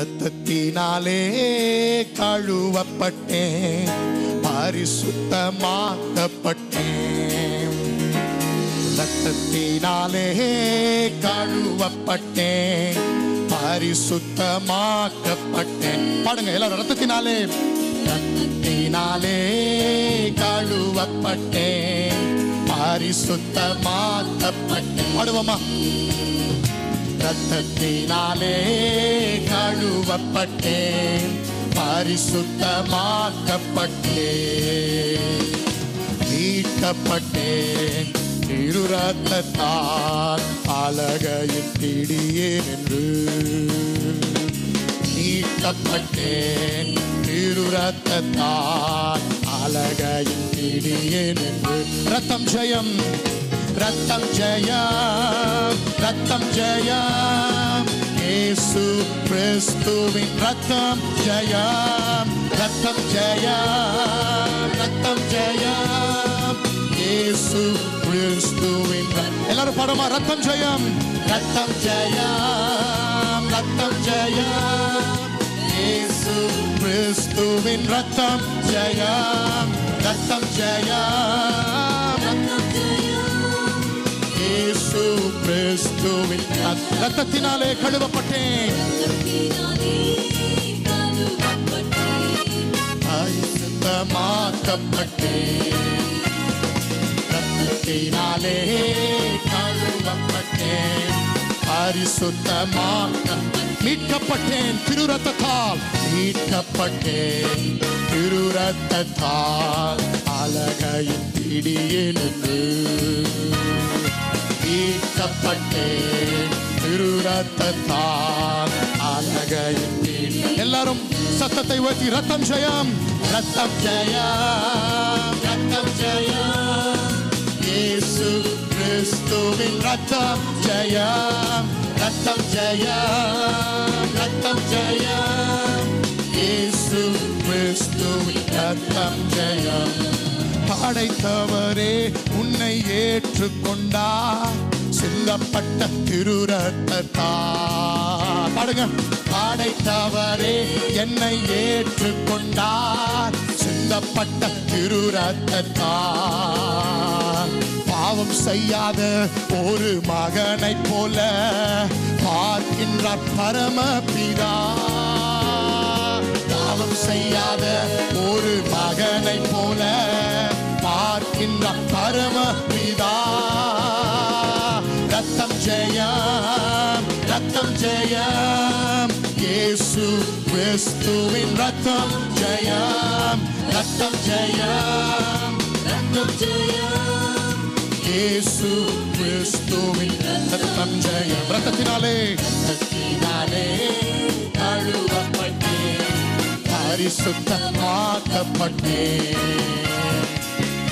ரத்தத்தினாலே கழுவப்பட்டேன் பரிசுத்தமாக்கப்பட்டேன். ரத்தத்தினாலே கழுவப்பட்டேன் பரிசுத்தமாக்கப்பட்டேன். பாடுங்க எல்லாரும் ரத்தத்தினாலே. ரத்தத்தினாலே கழுவப்பட்டேன் பரிசுத்தமாக்கப்பட்டேன். பாடுவோமா? ரத்தத்தினாலே கழுவப்பட்டேன். பரிசுத்தமாக்கப்பட்டேன். மீட்கப்பட்டேன். திரு ரத்தத்தால் அழகையின் பிடியேன் என்று. மீட்கப்பட்டேன். திரு ரத்தத்தால் அழகையின் பிடியேன் என்று. ரத்தம் ஜெயம். ரத்தம் ஜெயம் ரத்தம் ஜெயம் இயேசு கிறிஸ்துவின் ரத்தம் ஜெயம் ரத்தம் ஜெயம் ரத்தம் ஜெயம் இயேசு கிறிஸ்துவின் ரத்தம். எல்லாரும் பாடுமா ரத்தம் ஜெயம் ரத்தம் ஜெயம் ரத்தம் ஜெயம் இயேசு கிறிஸ்துவின் ரத்தம் ஜெயம் ரத்தம் ஜெயம் இயேசு கிறிஸ்துவின் ரத்த- ரத்தத்தினாலே கழுவப்பட்டேன். பரிசுத்தமாக்கப்பட்டேன் ரத்தத்தினாலே கழுவப்பட்டேன். பரிசுத்தமாக்க மீட்கப்பட்டேன் திரு ரத்தத்தால் மீட்கப்பட்டேன் திரு ரத்தத்தால் அழகையின் பிடியிலிருந்து மீட்கப்பட்டேன் திரு ரத்தத்தால் அழகையின் பிடி எல்லாரும் சத்தத்தை உயர்த்தி ரத்தம் ஜெயம் ரத்தம் ஜெயம் ரத்தம் ஜெயம் இயேசு கிறிஸ்துவின் ரத்தம் ஜெயம் ரத்தம் ஜெயம் ரத்தம் ஜெயம் இயேசு கிறிஸ்துவின் ரத்தம் ஜெயம் படைத்தவரே உன்னை ஏற்றுக்கொண்டார் சிந்தப்பட்ட திரு பாடுங்க. படைத்தவரே என்னை ஏற்றுக்கொண்டார் சிந்தப்பட்ட திரு பாவம் செய்யாத ஒரு மகனைப் போல பார்க்கின்றார் பரமபிதா. பாவம் செய்யாத ஒரு மகனைப் போல ரத்தம் ஜெயம். இயேசு கிறிஸ்துவின் ரத்தம் ஜெயம். ரத்தம் ஜெயம். ரத்தம் ஜெயம். இயேசு கிறிஸ்துவின் ரத்தம் ஜெயம். ரத்தத்தினாலே. ரத்தத்தினாலே கழுவப்பட்டேன். பரிசுத்தமாக்கப்பட்டேன்.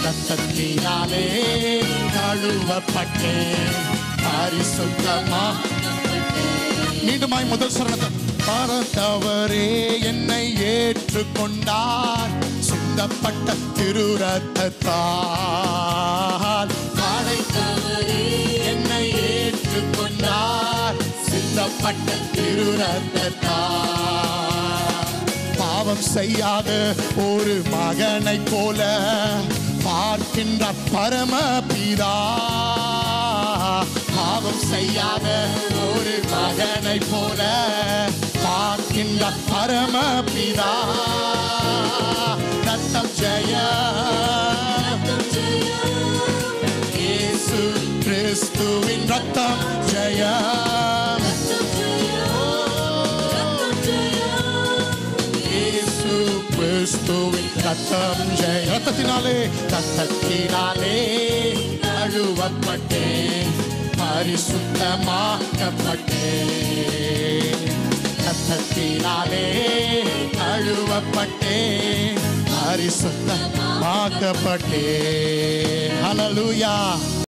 ரத்தத்தினாலே கழுவப்பட்டேன். பரிசுத்தமாக மீண்டுமாய் முதல் சரணத்தை. பார்த்தவரே என்னை ஏற்றுக்கொண்டார். சிந்தப்பட்ட திரு ரத்தத்தால் என்னை ஏற்றுக்கொண்டார். சிந்தப்பட்ட திரு ரத்தத்தால் பாவம் செய்யாத ஒரு மகனைப் போல பார்க்கின்ற பரமபிதா. பாவம் செய்யாத ஒரு மகனைப் போல பார்க்கின்ற பரமபிதா. ரத்தம் ஜெய. இயேசு கிறிஸ்துவின் ரத்தம் ஜெயம் இயேசு கிறிஸ்துவின் ரத்தம் ஜெய. ரத்தத்தினாலே ரத்தத்தினாலே கழுவப்பட்டேன் பரிசுத்தமாக்கப்பட்டேன் ரத்தத்தினாலே கழுவப்பட்டேன் பரிசுத்தமாக்கப்பட்டேன் ஹalleluya